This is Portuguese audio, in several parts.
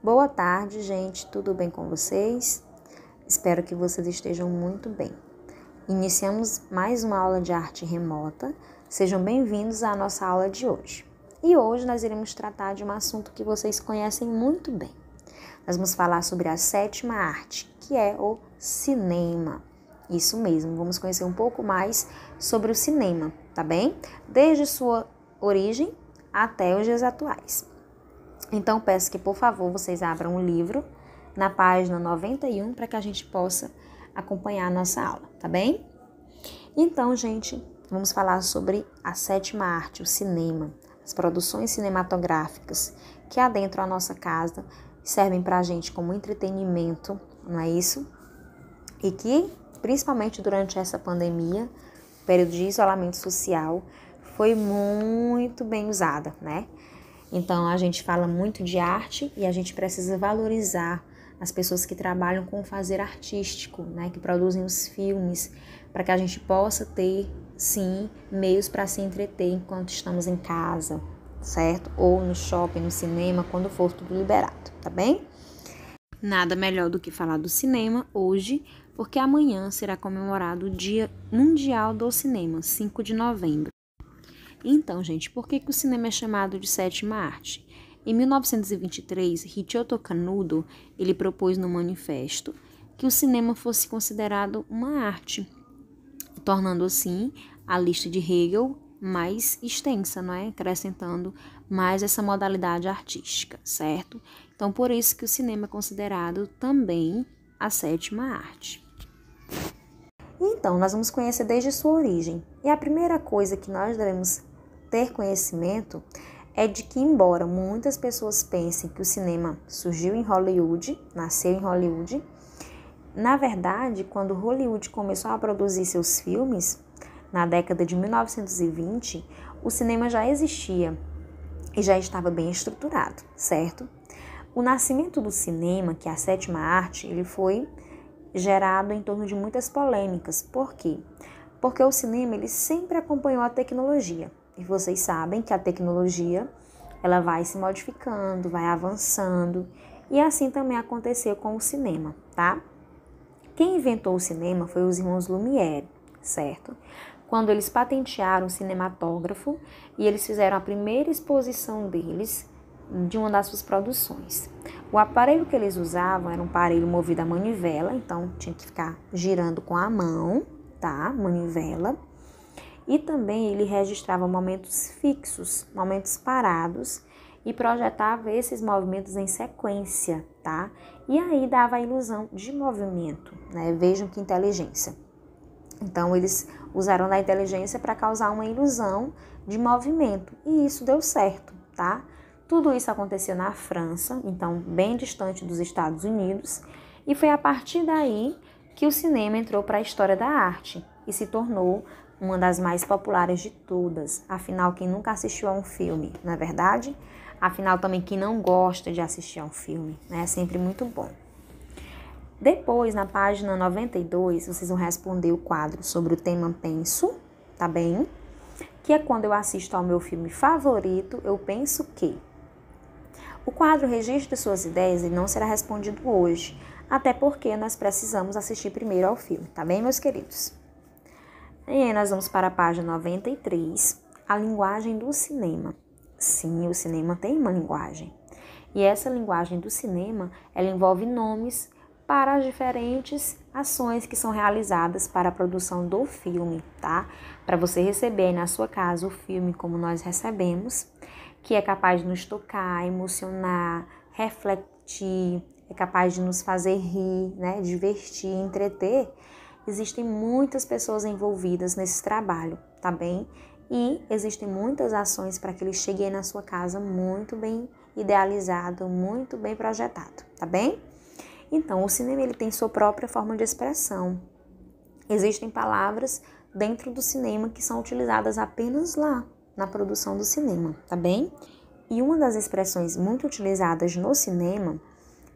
Boa tarde, gente. Tudo bem com vocês? Espero que vocês estejam muito bem. Iniciamos mais uma aula de arte remota. Sejam bem-vindos à nossa aula de hoje. E hoje nós iremos tratar de um assunto que vocês conhecem muito bem. Nós vamos falar sobre a sétima arte, que é o cinema. Isso mesmo, vamos conhecer um pouco mais sobre o cinema, tá bem? Desde sua origem até os dias atuais. Então, peço que, por favor, vocês abram o livro na página 91 para que a gente possa acompanhar a nossa aula, tá bem? Então, gente, vamos falar sobre a sétima arte, o cinema, as produções cinematográficas que adentram a nossa casa servem para a gente como entretenimento, não é isso? E que, principalmente durante essa pandemia, período de isolamento social, foi muito bem usada, né? Então a gente fala muito de arte e a gente precisa valorizar as pessoas que trabalham com o fazer artístico, né, que produzem os filmes, para que a gente possa ter, sim, meios para se entreter enquanto estamos em casa, certo? Ou no shopping, no cinema, quando for tudo liberado, tá bem? Nada melhor do que falar do cinema hoje, porque amanhã será comemorado o Dia Mundial do Cinema, 5 de novembro. Então, gente, por que, que o cinema é chamado de sétima arte? Em 1923, Hichioto Kanudo ele propôs no manifesto que o cinema fosse considerado uma arte, tornando assim a lista de Hegel mais extensa, não é? Acrescentando mais essa modalidade artística, certo? Então, por isso que o cinema é considerado também a sétima arte. Então, nós vamos conhecer desde sua origem. E a primeira coisa que nós devemos ter conhecimento é de que, embora muitas pessoas pensem que o cinema surgiu em Hollywood, nasceu em Hollywood, na verdade, quando Hollywood começou a produzir seus filmes, na década de 1920, o cinema já existia e já estava bem estruturado, certo? O nascimento do cinema, que é a sétima arte, ele foi gerado em torno de muitas polêmicas. Por quê? Porque o cinema ele sempre acompanhou a tecnologia. E vocês sabem que a tecnologia ela vai se modificando, vai avançando, e assim também aconteceu com o cinema, tá? Quem inventou o cinema foi os irmãos Lumière, certo? Quando eles patentearam o cinematógrafo e eles fizeram a primeira exposição deles de uma das suas produções. O aparelho que eles usavam era um aparelho movido a manivela, então tinha que ficar girando com a mão, tá? Manivela e também ele registrava momentos fixos, momentos parados e projetava esses movimentos em sequência, tá? E aí dava a ilusão de movimento, né? Vejam que inteligência. Então eles usaram da inteligência para causar uma ilusão de movimento e isso deu certo, tá? Tudo isso aconteceu na França, então bem distante dos Estados Unidos, e foi a partir daí que o cinema entrou para a história da arte e se tornou uma das mais populares de todas. Afinal, quem nunca assistiu a um filme, não é verdade? Afinal, também quem não gosta de assistir a um filme, né? É sempre muito bom. Depois, na página 92, vocês vão responder o quadro sobre o tema penso, tá bem? Que é quando eu assisto ao meu filme favorito, eu penso que. O quadro Registro de Suas Ideias não será respondido hoje, até porque nós precisamos assistir primeiro ao filme, tá bem, meus queridos? E aí nós vamos para a página 93, a linguagem do cinema. Sim, o cinema tem uma linguagem. E essa linguagem do cinema, ela envolve nomes para as diferentes ações que são realizadas para a produção do filme, tá? Para você receber na sua casa o filme como nós recebemos, que é capaz de nos tocar, emocionar, refletir, é capaz de nos fazer rir, né, divertir, entreter existem muitas pessoas envolvidas nesse trabalho, tá bem? E existem muitas ações para que ele chegue na sua casa muito bem idealizado, muito bem projetado, tá bem? Então, o cinema ele tem sua própria forma de expressão. Existem palavras dentro do cinema que são utilizadas apenas lá, na produção do cinema, tá bem? E uma das expressões muito utilizadas no cinema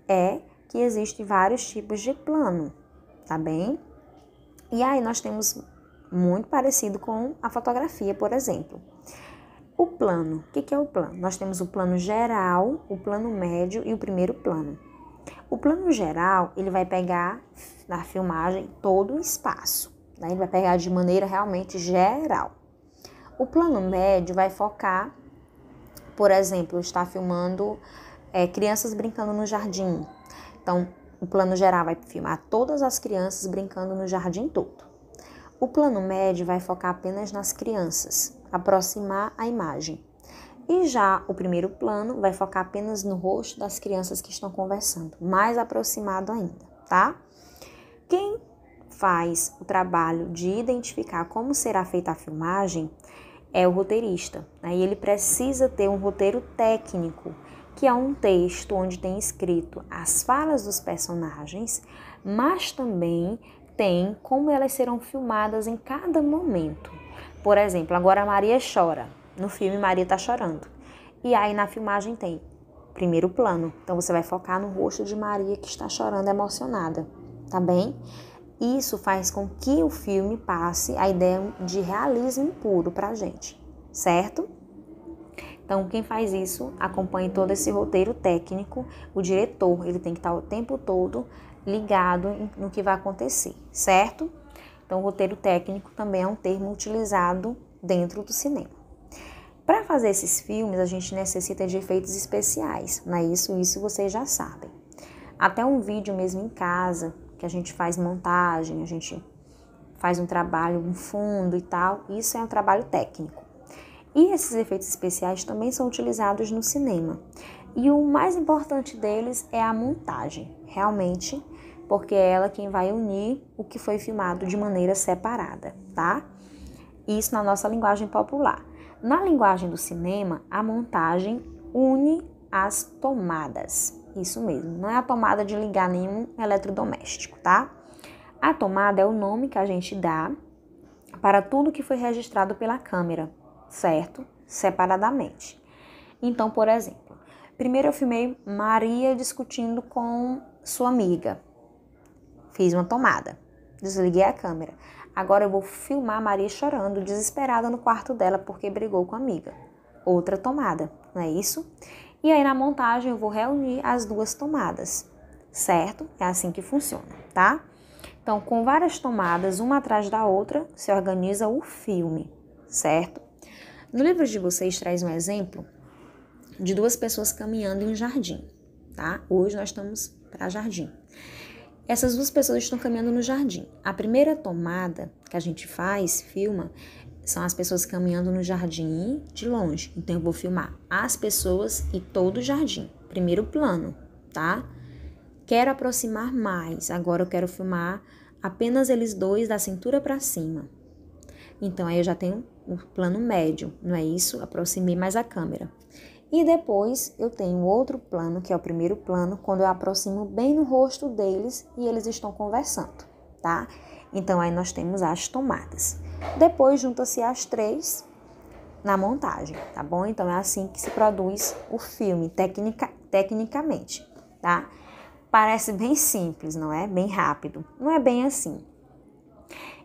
é que existem vários tipos de plano, tá bem? E aí nós temos muito parecido com a fotografia, por exemplo. O plano, o que é o plano? Nós temos o plano geral, o plano médio e o primeiro plano. O plano geral, ele vai pegar na filmagem todo o espaço, né? ele vai pegar de maneira realmente geral. O plano médio vai focar, por exemplo, está filmando é, crianças brincando no jardim. Então, o plano geral vai filmar todas as crianças brincando no jardim todo. O plano médio vai focar apenas nas crianças, aproximar a imagem. E já o primeiro plano vai focar apenas no rosto das crianças que estão conversando, mais aproximado ainda, tá? Quem faz o trabalho de identificar como será feita a filmagem é o roteirista. Né? E ele precisa ter um roteiro técnico que é um texto onde tem escrito as falas dos personagens, mas também tem como elas serão filmadas em cada momento. Por exemplo, agora Maria chora. No filme, Maria está chorando. E aí na filmagem tem primeiro plano. Então você vai focar no rosto de Maria que está chorando emocionada, tá bem? Isso faz com que o filme passe a ideia de realismo puro para a gente, certo? Então, quem faz isso acompanha todo esse roteiro técnico. O diretor ele tem que estar o tempo todo ligado no que vai acontecer, certo? Então, roteiro técnico também é um termo utilizado dentro do cinema. Para fazer esses filmes, a gente necessita de efeitos especiais, não é isso? Isso vocês já sabem. Até um vídeo mesmo em casa, que a gente faz montagem, a gente faz um trabalho, um fundo e tal, isso é um trabalho técnico. E esses efeitos especiais também são utilizados no cinema. E o mais importante deles é a montagem, realmente, porque é ela quem vai unir o que foi filmado de maneira separada, tá? Isso na nossa linguagem popular. Na linguagem do cinema, a montagem une as tomadas. Isso mesmo, não é a tomada de ligar nenhum eletrodoméstico, tá? A tomada é o nome que a gente dá para tudo que foi registrado pela câmera, certo? Separadamente. Então, por exemplo, primeiro eu filmei Maria discutindo com sua amiga. Fiz uma tomada. Desliguei a câmera. Agora eu vou filmar Maria chorando, desesperada no quarto dela porque brigou com a amiga. Outra tomada, não é isso? E aí na montagem eu vou reunir as duas tomadas, certo? É assim que funciona, tá? Então, com várias tomadas, uma atrás da outra, se organiza o filme, certo? No livro de vocês traz um exemplo de duas pessoas caminhando em um jardim, tá? Hoje nós estamos para jardim. Essas duas pessoas estão caminhando no jardim. A primeira tomada que a gente faz, filma, são as pessoas caminhando no jardim de longe. Então eu vou filmar as pessoas e todo o jardim. Primeiro plano, tá? Quero aproximar mais. Agora eu quero filmar apenas eles dois da cintura para cima. Então aí eu já tenho o plano médio, não é isso? Aproximei mais a câmera. E depois eu tenho outro plano, que é o primeiro plano, quando eu aproximo bem no rosto deles e eles estão conversando, tá? Então aí nós temos as tomadas. Depois junta-se as três na montagem, tá bom? Então é assim que se produz o filme, tecnica, tecnicamente, tá? Parece bem simples, não é? Bem rápido. Não é bem assim.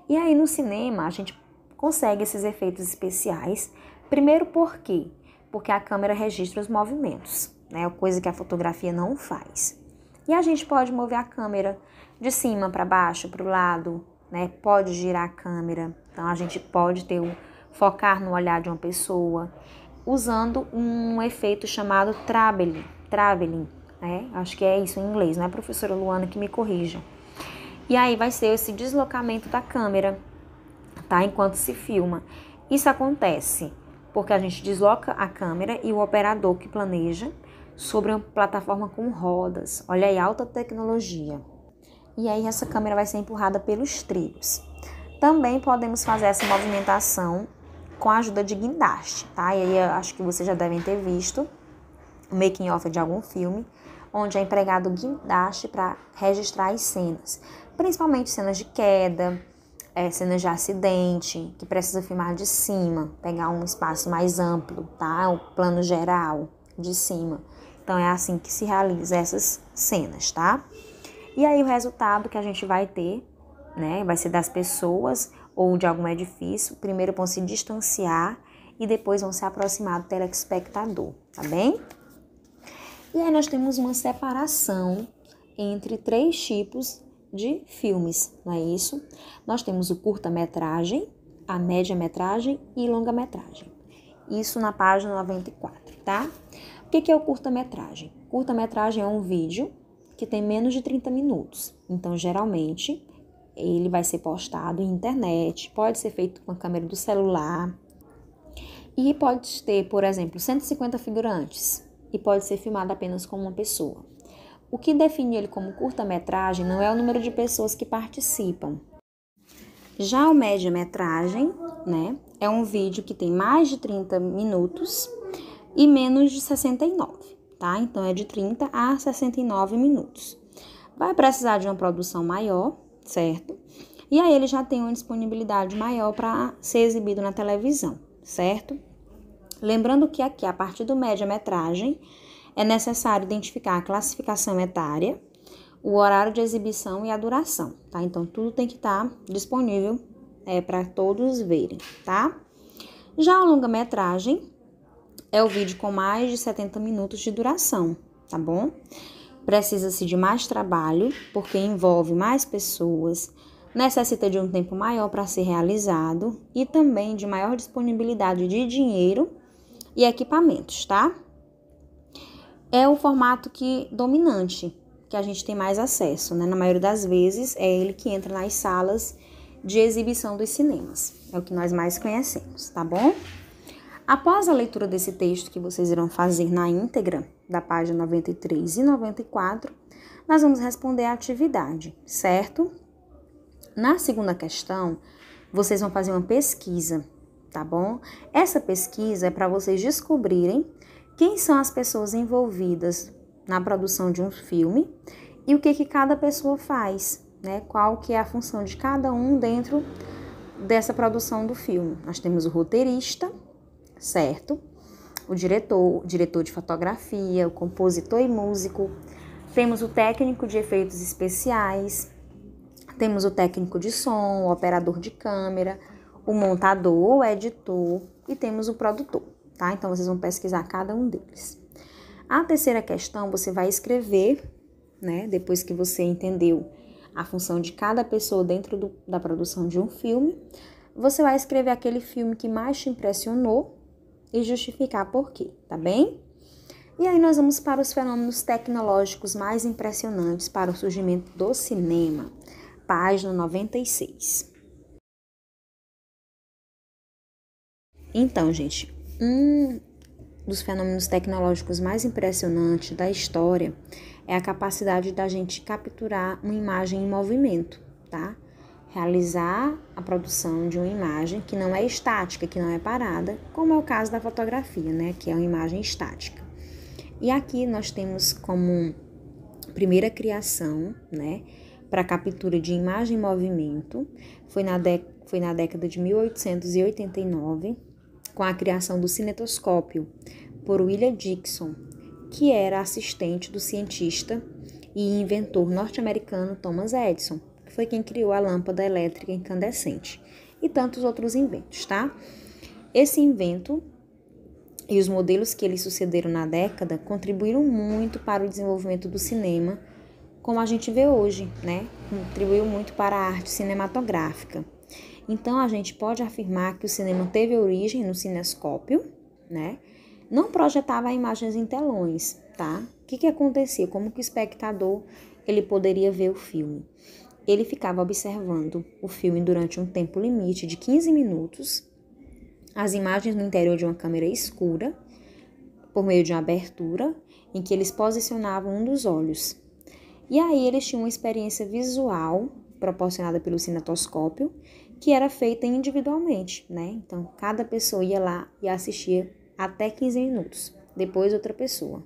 E aí no cinema a gente consegue esses efeitos especiais. Primeiro por quê? Porque a câmera registra os movimentos, né? Coisa que a fotografia não faz. E a gente pode mover a câmera de cima para baixo, para o lado, né? Pode girar a câmera. Então a gente pode ter o focar no olhar de uma pessoa usando um efeito chamado traveling, traveling, né? Acho que é isso em inglês, não é professora Luana que me corrija. E aí vai ser esse deslocamento da câmera tá? Enquanto se filma. Isso acontece porque a gente desloca a câmera e o operador que planeja sobre uma plataforma com rodas. Olha aí, alta tecnologia. E aí essa câmera vai ser empurrada pelos trilhos. Também podemos fazer essa movimentação com a ajuda de guindaste, tá? E aí acho que vocês já devem ter visto o making off de algum filme, onde é empregado guindaste para registrar as cenas, principalmente cenas de queda, é, cenas de acidente, que precisa filmar de cima, pegar um espaço mais amplo, tá? O plano geral de cima. Então é assim que se realiza essas cenas, tá? E aí o resultado que a gente vai ter, né, vai ser das pessoas ou de algum edifício. Primeiro vão se distanciar e depois vão se aproximar do telespectador, tá bem? E aí nós temos uma separação entre três tipos de filmes, não é isso? Nós temos o curta-metragem, a média-metragem e longa-metragem. Isso na página 94, tá? O que é o curta-metragem? Curta-metragem é um vídeo que tem menos de 30 minutos. Então, geralmente, ele vai ser postado em internet, pode ser feito com a câmera do celular e pode ter, por exemplo, 150 figurantes e pode ser filmado apenas com uma pessoa. O que define ele como curta-metragem não é o número de pessoas que participam. Já o média-metragem, né, é um vídeo que tem mais de 30 minutos e menos de 69, tá? Então é de 30 a 69 minutos. Vai precisar de uma produção maior, certo? E aí ele já tem uma disponibilidade maior para ser exibido na televisão, certo? Lembrando que aqui, a partir do média-metragem, é necessário identificar a classificação etária, o horário de exibição e a duração, tá? Então, tudo tem que estar tá disponível é, para todos verem, tá? Já a longa-metragem é o vídeo com mais de 70 minutos de duração, tá bom? Precisa-se de mais trabalho, porque envolve mais pessoas, necessita de um tempo maior para ser realizado e também de maior disponibilidade de dinheiro e equipamentos, tá? É o formato que dominante, que a gente tem mais acesso, né? Na maioria das vezes é ele que entra nas salas de exibição dos cinemas. É o que nós mais conhecemos, tá bom? Após a leitura desse texto que vocês irão fazer na íntegra, da página 93 e 94, nós vamos responder a atividade, certo? Na segunda questão, vocês vão fazer uma pesquisa, tá bom? Essa pesquisa é para vocês descobrirem quem são as pessoas envolvidas na produção de um filme e o que, que cada pessoa faz, né? Qual que é a função de cada um dentro dessa produção do filme. Nós temos o roteirista, certo? O diretor, o diretor de fotografia, o compositor e músico. Temos o técnico de efeitos especiais, temos o técnico de som, o operador de câmera, o montador, o editor e temos o produtor tá? Então vocês vão pesquisar cada um deles. A terceira questão você vai escrever, né? Depois que você entendeu a função de cada pessoa dentro do, da produção de um filme, você vai escrever aquele filme que mais te impressionou e justificar por quê, tá bem? E aí nós vamos para os fenômenos tecnológicos mais impressionantes para o surgimento do cinema, página 96. Então, gente, um dos fenômenos tecnológicos mais impressionantes da história é a capacidade da gente capturar uma imagem em movimento, tá? Realizar a produção de uma imagem que não é estática, que não é parada, como é o caso da fotografia, né? Que é uma imagem estática. E aqui nós temos como primeira criação, né? Para captura de imagem em movimento, foi na, foi na década de 1889 com a criação do cinetoscópio por William Dixon, que era assistente do cientista e inventor norte-americano Thomas Edison, que foi quem criou a lâmpada elétrica incandescente, e tantos outros inventos, tá? Esse invento e os modelos que lhe sucederam na década contribuíram muito para o desenvolvimento do cinema, como a gente vê hoje, né? Contribuiu muito para a arte cinematográfica. Então a gente pode afirmar que o cinema teve origem no cinescópio, né? Não projetava imagens em telões, tá? O que, que acontecia? Como que o espectador ele poderia ver o filme? Ele ficava observando o filme durante um tempo limite de 15 minutos, as imagens no interior de uma câmera escura, por meio de uma abertura, em que eles posicionavam um dos olhos. E aí eles tinham uma experiência visual proporcionada pelo cinetoscópio que era feita individualmente, né? Então, cada pessoa ia lá e assistia até 15 minutos, depois outra pessoa.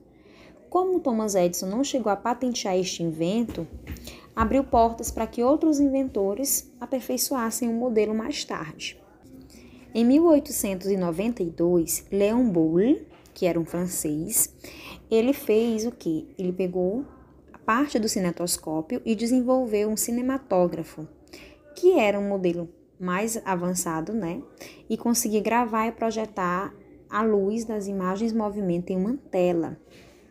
Como Thomas Edison não chegou a patentear este invento, abriu portas para que outros inventores aperfeiçoassem o modelo mais tarde. Em 1892, Léon Boulle, que era um francês, ele fez o que? Ele pegou parte do cinetoscópio e desenvolveu um cinematógrafo, que era um modelo mais avançado, né? E conseguir gravar e projetar a luz das imagens movimento em uma tela,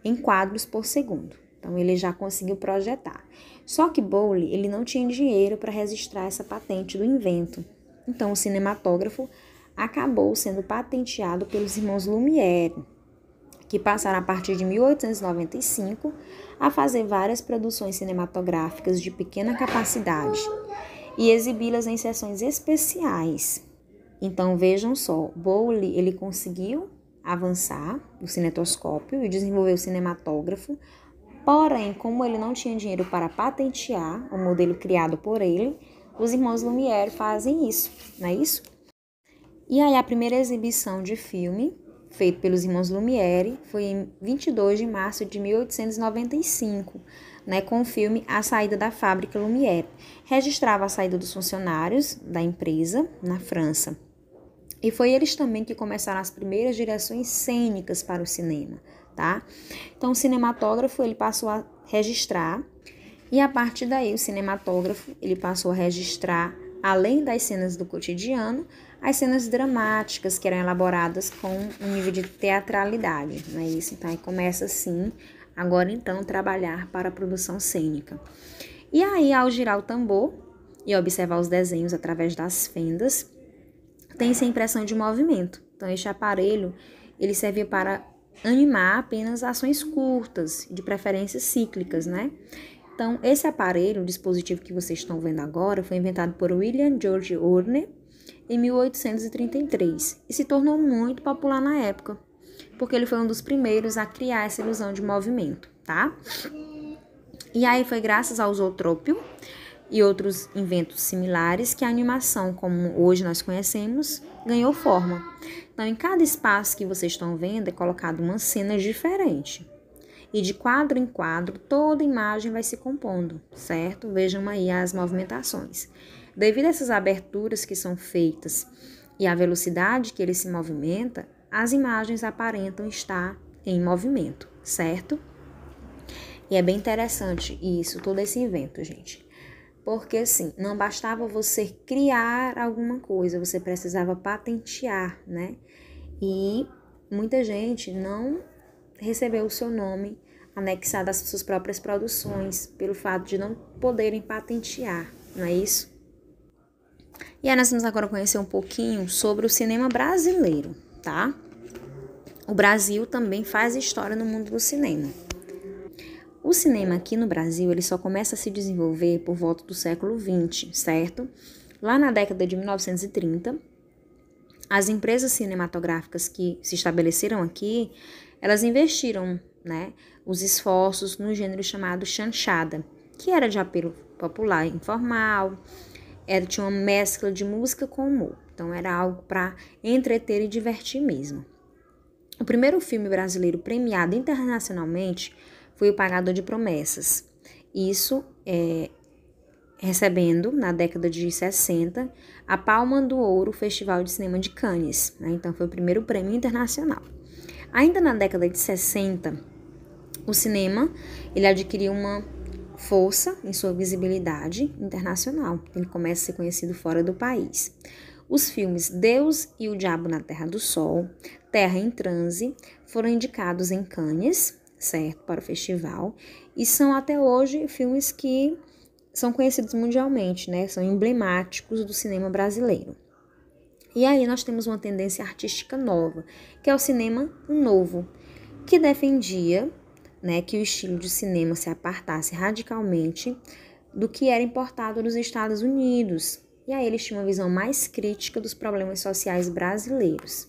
em quadros por segundo. Então ele já conseguiu projetar. Só que Bowley, ele não tinha dinheiro para registrar essa patente do invento. Então o cinematógrafo acabou sendo patenteado pelos irmãos Lumière, que passaram a partir de 1895 a fazer várias produções cinematográficas de pequena capacidade e exibi-las em sessões especiais. Então vejam só, Bowley ele conseguiu avançar o cinetoscópio e desenvolver o cinematógrafo, porém, como ele não tinha dinheiro para patentear o modelo criado por ele, os irmãos Lumière fazem isso, não é isso? E aí a primeira exibição de filme feito pelos irmãos Lumière foi em 22 de março de 1895, né, com o filme A Saída da Fábrica Lumière. Registrava a saída dos funcionários da empresa na França. E foi eles também que começaram as primeiras direções cênicas para o cinema, tá? Então o cinematógrafo ele passou a registrar e a partir daí o cinematógrafo ele passou a registrar além das cenas do cotidiano, as cenas dramáticas que eram elaboradas com um nível de teatralidade, não é isso? Então aí começa assim, agora então trabalhar para a produção cênica. E aí ao girar o tambor e observar os desenhos através das fendas, tem-se a impressão de movimento. Então este aparelho, ele serve para animar apenas ações curtas, de preferência cíclicas, né? Então, esse aparelho, o dispositivo que vocês estão vendo agora, foi inventado por William George Horner em 1833 e se tornou muito popular na época, porque ele foi um dos primeiros a criar essa ilusão de movimento, tá? E aí foi graças ao zootrópio e outros inventos similares que a animação, como hoje nós conhecemos, ganhou forma. Então, em cada espaço que vocês estão vendo é colocado uma cena diferente. E de quadro em quadro, toda imagem vai se compondo, certo? Vejam aí as movimentações. Devido a essas aberturas que são feitas e a velocidade que ele se movimenta, as imagens aparentam estar em movimento, certo? E é bem interessante isso, todo esse evento, gente. Porque assim, não bastava você criar alguma coisa, você precisava patentear, né? E muita gente não recebeu o seu nome anexado às suas próprias produções, pelo fato de não poderem patentear, não é isso? E aí nós vamos agora conhecer um pouquinho sobre o cinema brasileiro, tá? O Brasil também faz história no mundo do cinema. O cinema aqui no Brasil, ele só começa a se desenvolver por volta do século XX, certo? Lá na década de 1930, as empresas cinematográficas que se estabeleceram aqui, elas investiram, né, os esforços no gênero chamado chanchada, que era de apelo popular informal, era, tinha uma mescla de música com humor. Então era algo para entreter e divertir mesmo. O primeiro filme brasileiro premiado internacionalmente foi O Pagador de Promessas. Isso é, recebendo, na década de 60, a Palma do Ouro Festival de Cinema de Cannes. Né? Então foi o primeiro prêmio internacional. Ainda na década de 60, o cinema ele adquiriu uma força em sua visibilidade internacional. Ele começa a ser conhecido fora do país. Os filmes Deus e o Diabo na Terra do Sol, Terra em Transe, foram indicados em Cannes, certo, para o festival, e são até hoje filmes que são conhecidos mundialmente, né? São emblemáticos do cinema brasileiro. E aí nós temos uma tendência artística nova, que é o cinema novo, que defendia né, que o estilo de cinema se apartasse radicalmente do que era importado dos Estados Unidos. E aí eles tinham uma visão mais crítica dos problemas sociais brasileiros.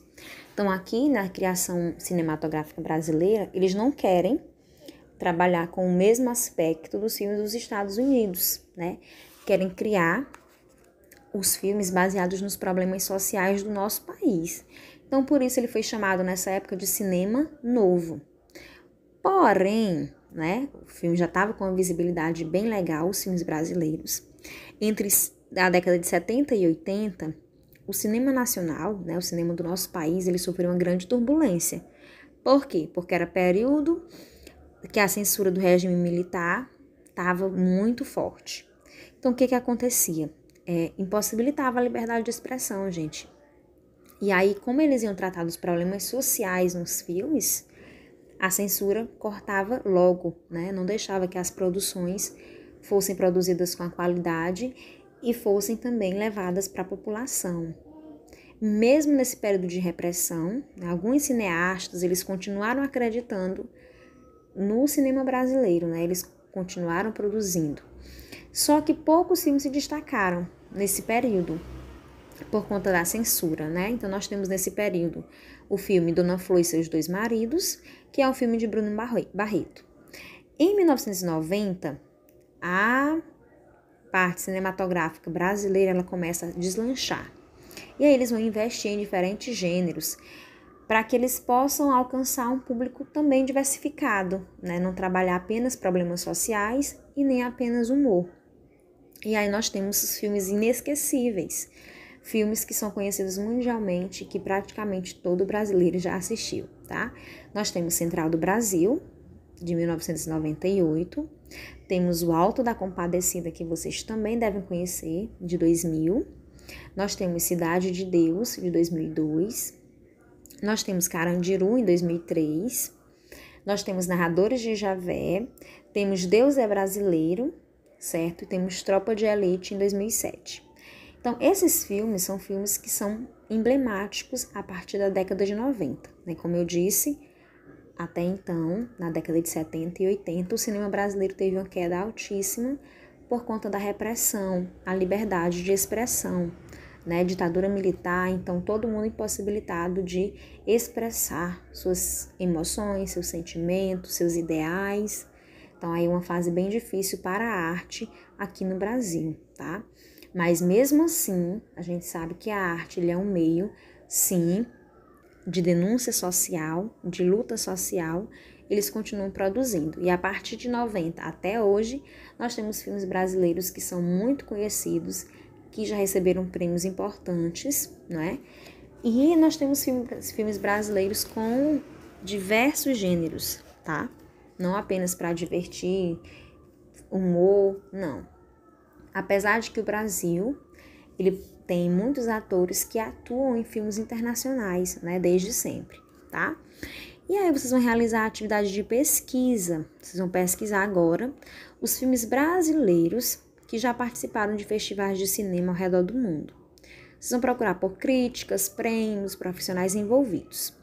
Então, aqui na criação cinematográfica brasileira, eles não querem trabalhar com o mesmo aspecto dos filmes dos Estados Unidos, né? Querem criar os filmes baseados nos problemas sociais do nosso país. Então, por isso ele foi chamado nessa época de cinema novo. Porém, né, o filme já estava com uma visibilidade bem legal, os filmes brasileiros. Entre a década de 70 e 80, o cinema nacional, né, o cinema do nosso país, ele sofreu uma grande turbulência. Por quê? Porque era período que a censura do regime militar estava muito forte. Então, o que, que acontecia? é, impossibilitava a liberdade de expressão, gente. E aí, como eles iam tratar dos problemas sociais nos filmes, a censura cortava logo, né? Não deixava que as produções fossem produzidas com a qualidade e fossem também levadas para a população. Mesmo nesse período de repressão, alguns cineastas eles continuaram acreditando no cinema brasileiro, né? Eles continuaram produzindo. Só que poucos filmes se destacaram nesse período por conta da censura, né? Então nós temos nesse período o filme Dona Flor e seus dois maridos, que é um filme de Bruno Barreto. Em 1990, a parte cinematográfica brasileira ela começa a deslanchar. E aí eles vão investir em diferentes gêneros para que eles possam alcançar um público também diversificado, né? Não trabalhar apenas problemas sociais e nem apenas humor. E aí nós temos os filmes inesquecíveis, filmes que são conhecidos mundialmente, que praticamente todo brasileiro já assistiu, tá? Nós temos Central do Brasil, de 1998, temos O Alto da Compadecida, que vocês também devem conhecer, de 2000, nós temos Cidade de Deus, de 2002, nós temos Carandiru, em 2003, nós temos Narradores de Javé, temos Deus é Brasileiro, certo? E temos Tropa de Elite em 2007. Então, esses filmes são filmes que são emblemáticos a partir da década de 90. Né? Como eu disse, até então, na década de 70 e 80, o cinema brasileiro teve uma queda altíssima por conta da repressão, a liberdade de expressão, né? Ditadura militar, então todo mundo impossibilitado de expressar suas emoções, seus sentimentos, seus ideais. Então, aí uma fase bem difícil para a arte aqui no Brasil, tá? Mas mesmo assim, a gente sabe que a arte ele é um meio, sim, de denúncia social, de luta social, eles continuam produzindo. E a partir de 90 até hoje, nós temos filmes brasileiros que são muito conhecidos, que já receberam prêmios importantes, não é? E nós temos filmes brasileiros com diversos gêneros, tá? não apenas para divertir, humor, não. Apesar de que o Brasil, ele tem muitos atores que atuam em filmes internacionais, né, desde sempre, tá? E aí vocês vão realizar a atividade de pesquisa. Vocês vão pesquisar agora os filmes brasileiros que já participaram de festivais de cinema ao redor do mundo. Vocês vão procurar por críticas, prêmios, profissionais envolvidos.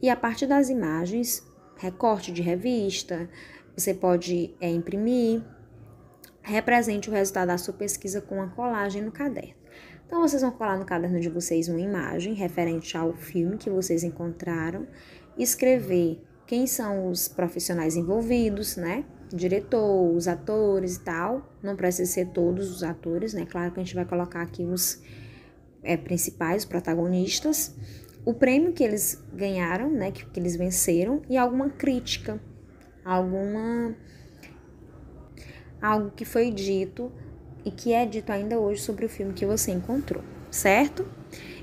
E a partir das imagens, recorte de revista, você pode é, imprimir. Represente o resultado da sua pesquisa com uma colagem no caderno. Então, vocês vão colar no caderno de vocês uma imagem referente ao filme que vocês encontraram, escrever quem são os profissionais envolvidos, né? Diretor, os atores e tal. Não precisa ser todos os atores, né? Claro que a gente vai colocar aqui os é, principais, os protagonistas o prêmio que eles ganharam, né, que, que eles venceram, e alguma crítica, alguma algo que foi dito e que é dito ainda hoje sobre o filme que você encontrou, certo?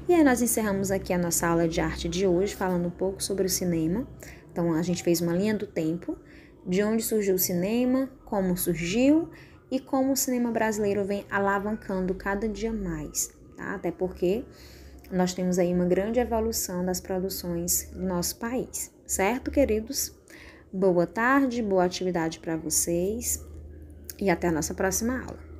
E aí nós encerramos aqui a nossa aula de arte de hoje, falando um pouco sobre o cinema. Então a gente fez uma linha do tempo, de onde surgiu o cinema, como surgiu e como o cinema brasileiro vem alavancando cada dia mais, tá? Até porque nós temos aí uma grande evolução das produções do nosso país, certo, queridos? Boa tarde, boa atividade para vocês e até a nossa próxima aula.